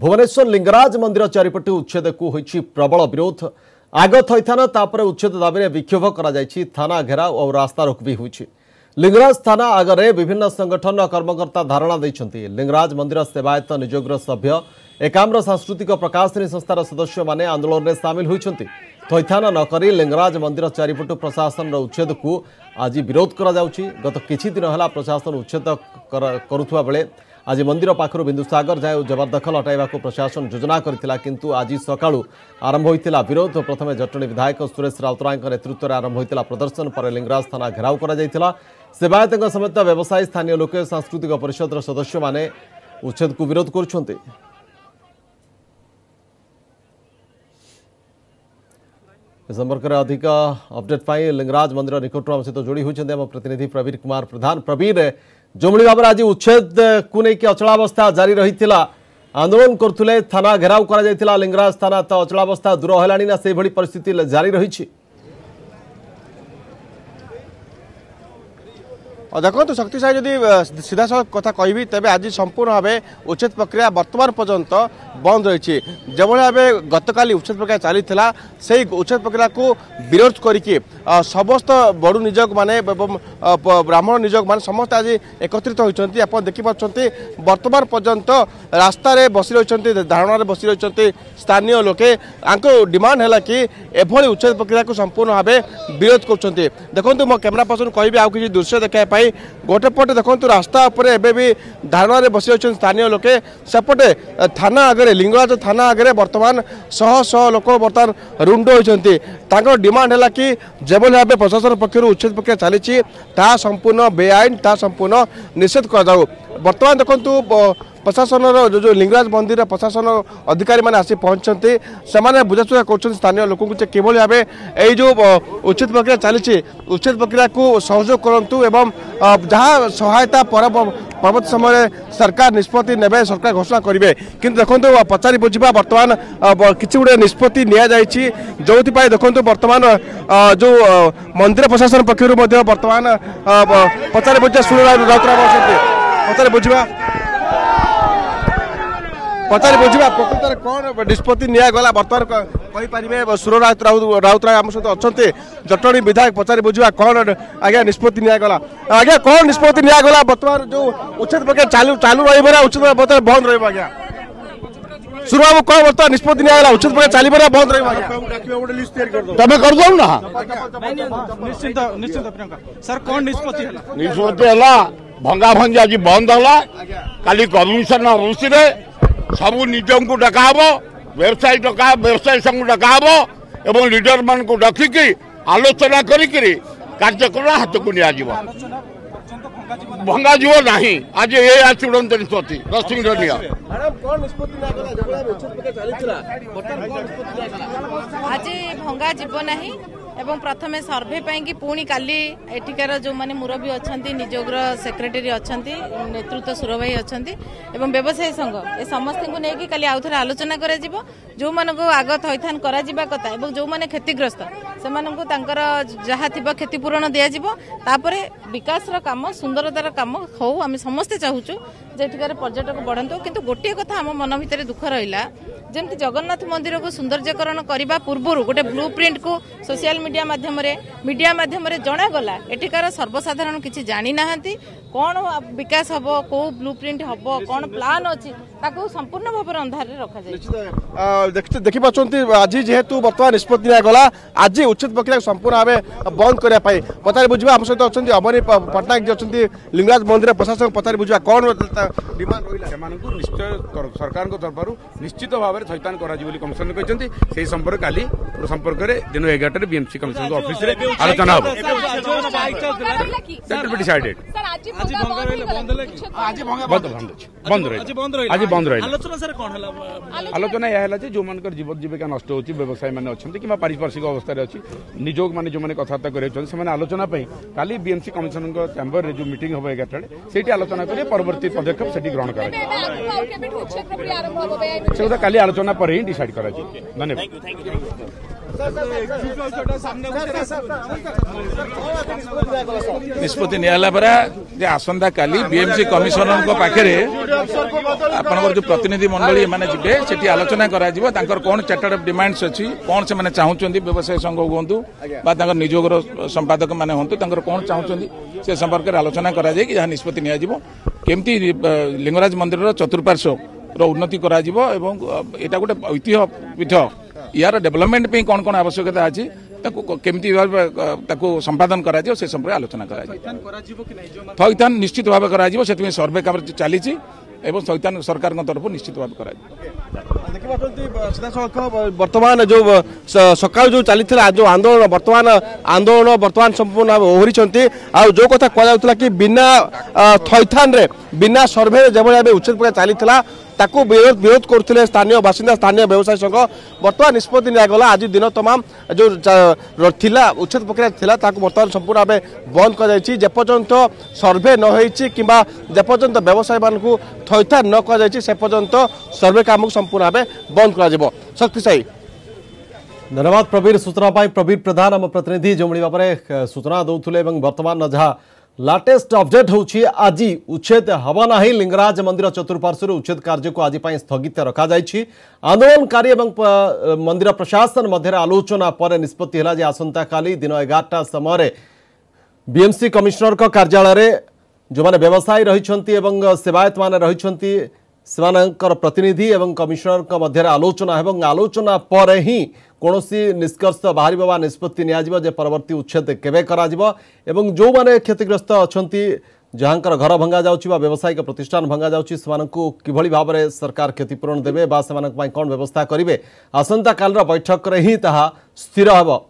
ভুবনেশ্বর লিঙ্গরাজ মন্দির চারিপটে উচ্ছেদকু হয়েছে প্রবল বিরোধ আগ থানা তাপরে উচ্ছেদ দাবিরে বিক্ষোভ করা যাই থানা ঘেরাও ও রাস্তারোক বি হয়েছে লিঙ্গরাজ থানা আগরে বিভিন্ন সংগঠন কর্মকর্তা ধারণা দিয়েছেন লিঙ্গরাজ মন্দির সেবায়ত নিযোগর সভ্য একাম্র সাংস্কৃতিক প্রকাশনী সংস্থার সদস্য মানে আন্দোলনে সামিল হয়েছেন থইথান নকরি লিঙ্গরাজ মন্দির চারিপটু প্রশাসনর উচ্ছেদকু আজ বিরোধ করা যাচ্ছে গত কিছু দিন হল প্রশাসন উচ্ছেদ করুয়া বেড়ে आज मंदिर पाखर बिंदुसागर जाए जबरदखल हटाइवाक प्रशासन योजना करता किंतु आज सका आरंभ होता विरोध प्रथम जटणी विधायक सुरेश राउतराय नेतृत्व में आरंभ होता प्रदर्शन पर लिंगराज थाना घेराव कर सेवायत समेत व्यवसायी स्थानीय लोके सांस्कृतिक परिषद सदस्य मैंने उच्छेद को विरोध कर સંપર્ક અધિક અપડેટ પાઇ લિંગરાજ મંદિર નિકટરૂ આમ સહિત જોડી હોઈ આમ પ્રતિનિધિ પ્રବୀର କୁମାର ପ୍ରଧାନ ପ୍ରବୀର ଯେଉଁଭଳି ଭାବରେ ଆଜି ଉଚ୍ଛେଦକୁ ନେଇକି ଅଚଳାବସ୍ଥା ଜାରି ରହିଥିଲା ଆନ୍ଦୋଳନ କରୁଥିଲେ ଥାନା ଘେରାଉ କରାଯାଇଥିଲା ଲିଙ୍ଗରାଜ ଥାନା ତ ଅଚଳାବସ୍ଥା ଦୂର ହେଲାଣି ନା ସେଭଳି ପରିସ୍ଥିତି ଜାରି ରହିଛି ଦେଖନ୍ତୁ ଶକ୍ତି ସାହି ଯଦି ସିଧାସଳଖ କଥା କହିବି ତେବେ ଆଜି ସମ୍ପୂର୍ଣ୍ଣ ଭାବେ ଉଚ୍ଛେଦ ପ୍ରକ୍ରିୟା ବର୍ତ୍ତମାନ ପର୍ଯ୍ୟନ୍ତ ବନ୍ଦ ରହିଛି ଯେଭଳି ଭାବେ ଗତକାଲି ଉଚ୍ଛେଦ ପ୍ରକ୍ରିୟା ଚାଲିଥିଲା ସେହି ଉଚ୍ଛେଦ ପ୍ରକ୍ରିୟାକୁ ବିରୋଧ କରିକି ସମସ୍ତ ବଡ଼ୁ ନିଯୋଗମାନେ ଏବଂ ବ୍ରାହ୍ମଣ ନିଯୋଗମାନେ ସମସ୍ତେ ଆଜି ଏକତ୍ରିତ ହୋଇଛନ୍ତି ଆପଣ ଦେଖିପାରୁଛନ୍ତି ବର୍ତ୍ତମାନ ପର୍ଯ୍ୟନ୍ତ ରାସ୍ତାରେ ବସି ରହିଛନ୍ତି ଧାରଣାରେ ବସି ରହିଛନ୍ତି ସ୍ଥାନୀୟ ଲୋକେ ତାଙ୍କ ଡିମାଣ୍ଡ ହେଲା କି ଏଭଳି ଉଚ୍ଛେଦ ପ୍ରକ୍ରିୟାକୁ ସମ୍ପୂର୍ଣ୍ଣ ଭାବେ ବିରୋଧ କରୁଛନ୍ତି ଦେଖନ୍ତୁ ମୋ କ୍ୟାମେରା ପର୍ସନ୍ କହିବି ଆଉ କିଛି ଦୃଶ୍ୟ ଦେଖାଇବା ପାଇଁ ପାଇଁ ଗୋଟେ ପଟେ ଦେଖନ୍ତୁ ରାସ୍ତା ଉପରେ ଏବେ ବି ଧାରଣାରେ ବସି ଅଛନ୍ତି ସ୍ଥାନୀୟ ଲୋକେ ସେପଟେ ଥାନା ଆଗରେ ଲିଙ୍ଗରାଜ ଥାନା ଆଗରେ ବର୍ତ୍ତମାନ ଶହ ଶହ ଲୋକ ବର୍ତ୍ତମାନ ରୁଣ୍ଡ ହୋଇଛନ୍ତି ତାଙ୍କର ଡିମାଣ୍ଡ ହେଲା କି ଯେଭଳି ଭାବେ ପ୍ରଶାସନ ପକ୍ଷରୁ ଉଚ୍ଛେଦ ପ୍ରକ୍ରିୟା ଚାଲିଛି ତାହା ସମ୍ପୂର୍ଣ୍ଣ ବେଆଇନ ତାହା ସମ୍ପୂର୍ଣ୍ଣ ନିଷେଧ କରାଯାଉ ବର୍ତ୍ତମାନ ଦେଖନ୍ତୁ ପ୍ରଶାସନର ଯେଉଁ ଲିଙ୍ଗରାଜ ମନ୍ଦିର ପ୍ରଶାସନ ଅଧିକାରୀମାନେ ଆସି ପହଞ୍ଚିଛନ୍ତି ସେମାନେ ବୁଝାସୁଝା କରୁଛନ୍ତି ସ୍ଥାନୀୟ ଲୋକଙ୍କୁ ଯେ କିଭଳି ଭାବେ ଏଇ ଯେଉଁ ଉଚିତ ପ୍ରକ୍ରିୟା ଚାଲିଛି ଉଚିତ ପ୍ରକ୍ରିୟାକୁ ସହଯୋଗ କରନ୍ତୁ ଏବଂ ଯାହା ସହାୟତା ପରବର୍ତ୍ତୀ ସମୟରେ ସରକାର ନିଷ୍ପତ୍ତି ନେବେ ସରକାର ଘୋଷଣା କରିବେ କିନ୍ତୁ ଦେଖନ୍ତୁ ପଚାରି ବୁଝିବା ବର୍ତ୍ତମାନ କିଛି ଗୋଟେ ନିଷ୍ପତ୍ତି ନିଆଯାଇଛି ଯେଉଁଥିପାଇଁ ଦେଖନ୍ତୁ ବର୍ତ୍ତମାନ ଯେଉଁ ମନ୍ଦିର ପ୍ରଶାସନ ପକ୍ଷରୁ ମଧ୍ୟ ବର୍ତ୍ତମାନ ପଚାରି ବୁଝିବା ସୁର ରାଉତରାମ ଅଛନ୍ତି ପଚାରି ବୁଝିବା কতালি বুঝুৱা পকুতৰ কোন নিস্পত্তি ন্যায় গলা বতৰ কই পৰিমে বসূৰ ৰাত ৰাউত ৰাউত আমাৰ সৈতে অছতে জটণী বিধায়ক পচৰি বুঝুৱা কোন আגע নিস্পত্তি ন্যায় গলা আגע কোন নিস্পত্তি ন্যায় গলা বতৰ যো উচ্চত পৰা চালু চালু হৈ বৰ উচ্চত বতৰ বন্ধ ৰেবা গিয়া सुरुৱা কও বতৰ নিস্পত্তি ন্যায় উচ্চত পৰা চলি পৰা বন্ধ ৰেবা গিয়া তুমি কৰিম না নিশ্চিন্তা নিশ্চিন্তা আপোনাৰ স্যার কোন নিস্পত্তি হলা নিস্পত্তি হলা ভঙা ভঞ্জা জি বন্ধ হলা কালি কমিচনৰ ৰুচিৰে ସବୁ ନିଜଙ୍କୁ ଡକା ହେବ ବ୍ୟବସାୟୀ ଡକା ବ୍ୟବସାୟୀ ସଂଘ ଡକା ହେବ ଏବଂ ଲିଡରମାନଙ୍କୁ ଡାକିକି ଆଲୋଚନା କରିକିରି କାର୍ଯ୍ୟକ୍ରମ ହାତକୁ ନିଆଯିବ ଭଙ୍ଗାଯିବ ନାହିଁ ଆଜି ଏ ଚୂଡ଼ାନ୍ତ ନିଷ୍ପତ୍ତି ରସିଂହନିୟ ଆଜି ଭଙ୍ଗାଯିବ ନାହିଁ ଏବଂ ପ୍ରଥମେ ସର୍ଭେ ପାଇଁକି ପୁଣି କାଲି ଏଠିକାର ଯେଉଁମାନେ ମୁରବୀ ଅଛନ୍ତି ନିଯୋଗର ସେକ୍ରେଟେରୀ ଅଛନ୍ତି ନେତୃତ୍ୱ ସୁରଭାଇ ଅଛନ୍ତି ଏବଂ ବ୍ୟବସାୟୀ ସଂଘ ଏ ସମସ୍ତଙ୍କୁ ନେଇକି କାଲି ଆଉଥରେ ଆଲୋଚନା କରାଯିବ ଯେଉଁମାନଙ୍କୁ ଆଗ ଥଇଥାନ କରାଯିବା କଥା ଏବଂ ଯେଉଁମାନେ କ୍ଷତିଗ୍ରସ୍ତ ସେମାନଙ୍କୁ ତାଙ୍କର ଯାହା ଥିବା କ୍ଷତିପୂରଣ ଦିଆଯିବ ତାପରେ ବିକାଶର କାମ ସୁନ୍ଦରତାର କାମ ହଉ ଆମେ ସମସ୍ତେ ଚାହୁଁଛୁ ଯେ ଏଠିକାର ପର୍ଯ୍ୟଟକ ବଢ଼ନ୍ତୁ କିନ୍ତୁ ଗୋଟିଏ କଥା ଆମ ମନ ଭିତରେ ଦୁଃଖ ରହିଲା ଯେମିତି ଜଗନ୍ନାଥ ମନ୍ଦିରକୁ ସୌନ୍ଦର୍ଯ୍ୟକରଣ କରିବା ପୂର୍ବରୁ ଗୋଟେ ବ୍ଲୁ ପ୍ରିଣ୍ଟକୁ ସୋସିଆଲ ମିଡ଼ିଆ ମାଧ୍ୟମରେ ମିଡ଼ିଆ ମାଧ୍ୟମରେ ଜଣାଗଲା ଏଠିକାର ସର୍ବସାଧାରଣ କିଛି ଜାଣିନାହାନ୍ତି କ'ଣ ବିକାଶ ହେବ କେଉଁ ବ୍ଲୁ ପ୍ରିଣ୍ଟ ହେବ କ'ଣ ପ୍ଲାନ୍ ଅଛି ତାକୁ ସମ୍ପୂର୍ଣ୍ଣ ଭାବରେ ଅନ୍ଧାରରେ ରଖାଯାଇଛି ଦେଖିପାରୁଛନ୍ତି ଆଜି ଯେହେତୁ ବର୍ତ୍ତମାନ ନିଷ୍ପତ୍ତି ନିଆଗଲା ଆଜି ଉଚିତ ପ୍ରକ୍ରିୟାକୁ ସମ୍ପୂର୍ଣ୍ଣ ଭାବେ ବନ୍ଦ କରିବା ପାଇଁ ପଚାରି ବୁଝିବା ଆମ ସହିତ ଅଛନ୍ତି ଅମରୀ ପଟ୍ଟନାୟକ ଯିଏ ଅଛନ୍ତି ଲିଙ୍ଗରାଜ ମନ୍ଦିର ପ୍ରଶାସନ ପଚାରି ବୁଝିବା କ'ଣ ଡିମାଣ୍ଡ ରହିଲା ସେମାନଙ୍କୁ ନିଶ୍ଚୟ ସରକାରଙ୍କ ତରଫରୁ ନିଶ୍ଚିତ ଭାବରେ ভাবে থইতান করা বলে কমিশন কিন্তু সেই সম্পর্কে কালি সম্পর্কের দিন এগারোটার বিএমসি কমিশন অফিসে আলোচনা হব দ্যাট উইল বি ডিসাইডেড ଆଜି ଭଙ୍ଗା ରହିଲେ ବନ୍ଦ ହେଲା କି ଆଜି ଭଙ୍ଗା ବନ୍ଦ ବନ୍ଦ ରହିଲା ଆଜି ବନ୍ଦ ରହିଲା ଆଜି ବନ୍ଦ ରହିଲା ଆଲୋଚନା ସାର କ'ଣ ହେଲା ଆଲୋଚନା ଏହା ହେଲା ଯେ ଯେଉଁମାନଙ୍କର ଜୀବନ ଜୀବିକା ନଷ୍ଟ ହେଉଛି ବ୍ୟବସାୟୀମାନେ ଅଛନ୍ତି କିମ୍ବା ପାରିପାର୍ଶ୍ୱିକ ଅବସ୍ଥାରେ ଅଛି ନିଯୋଗମାନେ ଯେଉଁମାନେ କଥାବାର୍ତ୍ତା କରିଯାଉଛନ୍ତି ସେମାନେ ଆଲୋଚନା ପାଇଁ କାଲି ବିଏମ୍ସି କମିଶନଙ୍କ ଚାମ୍ବରରେ ଯେଉଁ ମିଟିଂ ହେବ ଏଗାରଟାରେ ସେଇଠି ଆଲୋଚନା କରି ପରବର୍ତ୍ତୀ ପଦକ୍ଷେପ ସେଠି ଗ୍ରହଣ କରାଯିବ ସେଗୁଡ଼ା କାଲି ଆଲୋଚନା ପରେ ହିଁ ଡିସାଇଡ୍ କରାଯିବ ଧନ୍ୟବାଦ ନିଷ୍ପତ୍ତି ନିଆ ହେଲା ପରା যে ଆସନ୍ତାକାଲି ବିଏମ୍ସି କମିଶନରଙ୍କ ପାଖରେ ଆପଣଙ୍କର ଯେଉଁ ପ୍ରତିନିଧି ମଣ୍ଡଳୀ ଏମାନେ ଯିବେ ସେଠି ଆଲୋଚନା କରାଯିବ ତାଙ୍କର କ'ଣ ଚାର୍ଟାର୍ଡ ଅଫ୍ ଡିମାଣ୍ଡସ୍ ଅଛି କ'ଣ ସେମାନେ ଚାହୁଁଛନ୍ତି ବ୍ୟବସାୟ ସଂଘ ହୁଅନ୍ତୁ ବା ତାଙ୍କ ନିଯୋଗର ସମ୍ପାଦକମାନେ ହୁଅନ୍ତୁ ତାଙ୍କର କ'ଣ ଚାହୁଁଛନ୍ତି ସେ ସମ୍ପର୍କରେ ଆଲୋଚନା କରାଯାଇକି ଯାହା ନିଷ୍ପତ୍ତି ନିଆଯିବ କେମିତି ଲିଙ୍ଗରାଜ ମନ୍ଦିରର ଚତୁଃପାର୍ଶ୍ୱର ଉନ୍ନତି କରାଯିବ ଏବଂ ଏଇଟା ଗୋଟେ ଐତିହ୍ୟ ପୀଠ ইয়ার ডেভেলপমেন্ট কোণ কোণ আবশ্যকতা আছে ତାକୁ କେମିତି ଭାବେ ତାକୁ ସମ୍ପାଦନ କରାଯିବ ସେ ସମ୍ପର୍କରେ ଆଲୋଚନା କରାଯିବ ଥଇଥାନ ନିଶ୍ଚିତ ଭାବେ କରାଯିବ ସେଥିପାଇଁ ସର୍ଭେ କାମ ଚାଲିଛି ଏବଂ ଥଇଥାନ ସରକାରଙ୍କ ତରଫରୁ ନିଶ୍ଚିତ ଭାବେ କରାଯିବ ବର୍ତ୍ତମାନ ଯେଉଁ ସକାଳୁ ଯେଉଁ ଚାଲିଥିଲା ଯେଉଁ ଆନ୍ଦୋଳନ ବର୍ତ୍ତମାନ ଆନ୍ଦୋଳନ ବର୍ତ୍ତମାନ ସମ୍ପୂର୍ଣ୍ଣ ଭାବେ ଓହରିଛନ୍ତି ଆଉ ଯୋଉ କଥା କୁହାଯାଉଥିଲା କି ବିନା ଥଇଥାନରେ ବିନା ସର୍ଭେରେ ଯେଭଳି ଭାବେ ଉଚ୍ଛେଦ ପ୍ରକ୍ରିୟା ଚାଲିଥିଲା ତାକୁ ବିରୋଧ ବିରୋଧ କରୁଥିଲେ ସ୍ଥାନୀୟ ବାସିନ୍ଦା ସ୍ଥାନୀୟ ବ୍ୟବସାୟୀ ସଂଘ ବର୍ତ୍ତମାନ ନିଷ୍ପତ୍ତି ନିଆଗଲା ଆଜି ଦିନ ତମାମ ଯେଉଁ ଥିଲା ଉଚ୍ଛେଦ ପ୍ରକ୍ରିୟା ଥିଲା ତାକୁ ବର୍ତ୍ତମାନ ସମ୍ପୂର୍ଣ୍ଣ ଭାବେ ବନ୍ଦ କରାଯାଇଛି ଯେପର୍ଯ୍ୟନ୍ତ ସର୍ଭେ ନ ହୋଇଛି କିମ୍ବା ଯେପର୍ଯ୍ୟନ୍ତ ବ୍ୟବସାୟୀମାନଙ୍କୁ ଥଇଥା ନ କରାଯାଇଛି ସେ ପର୍ଯ୍ୟନ୍ତ ସର୍ଭେ କାମକୁ ସମ୍ପୂର୍ଣ୍ଣ ଭାବେ ବନ୍ଦ କରାଯିବ ଶକ୍ତି ସାହି ধন্যবাদ প্রবীর সূচনা পাই প্রবীর প্রধান আমার প্রতিনিধি যে মিলবার সূচনা দৌলে এবং বর্তমান যা ଲାଟେଷ୍ଟ ଅପଡେଟ୍ ହେଉଛି ଆଜି ଉଚ୍ଛେଦ ହେବ ନାହିଁ ଲିଙ୍ଗରାଜ ମନ୍ଦିର ଚତୁଃପାର୍ଶ୍ୱରୁ ଉଚ୍ଛେଦ କାର୍ଯ୍ୟକୁ ଆଜି ପାଇଁ ସ୍ଥଗିତ ରଖାଯାଇଛି ଆନ୍ଦୋଳନକାରୀ ଏବଂ ମନ୍ଦିର ପ୍ରଶାସନ ମଧ୍ୟରେ ଆଲୋଚନା ପରେ ନିଷ୍ପତ୍ତି ହେଲା ଯେ ଆସନ୍ତାକାଲି ଦିନ ଏଗାରଟା ସମୟରେ ବିଏମ୍ସି କମିଶନରଙ୍କ କାର୍ଯ୍ୟାଳୟରେ ଯେଉଁମାନେ ବ୍ୟବସାୟୀ ରହିଛନ୍ତି ଏବଂ ସେବାୟତମାନେ ରହିଛନ୍ତି ସେମାନଙ୍କର ପ୍ରତିନିଧି ଏବଂ କମିଶନରଙ୍କ ମଧ୍ୟରେ ଆଲୋଚନା ଏବଂ ଆଲୋଚନା ପରେ ହିଁ କୌଣସି ନିଷ୍କର୍ଷ ବାହାରିବ ବା ନିଷ୍ପତ୍ତି ନିଆଯିବ ଯେ ପରବର୍ତ୍ତୀ ଉଚ୍ଛେଦ କେବେ କରାଯିବ ଏବଂ ଯେଉଁମାନେ କ୍ଷତିଗ୍ରସ୍ତ ଅଛନ୍ତି ଯାହାଙ୍କର ଘର ଭଙ୍ଗା ଯାଉଛି ବା ବ୍ୟବସାୟିକ ପ୍ରତିଷ୍ଠାନ ଭଙ୍ଗା ଯାଉଛି ସେମାନଙ୍କୁ କିଭଳି ଭାବରେ ସରକାର କ୍ଷତିପୂରଣ ଦେବେ ବା ସେମାନଙ୍କ ପାଇଁ କ'ଣ ବ୍ୟବସ୍ଥା କରିବେ ଆସନ୍ତାକାଲିର ବୈଠକରେ ହିଁ ତାହା ସ୍ଥିର ହେବ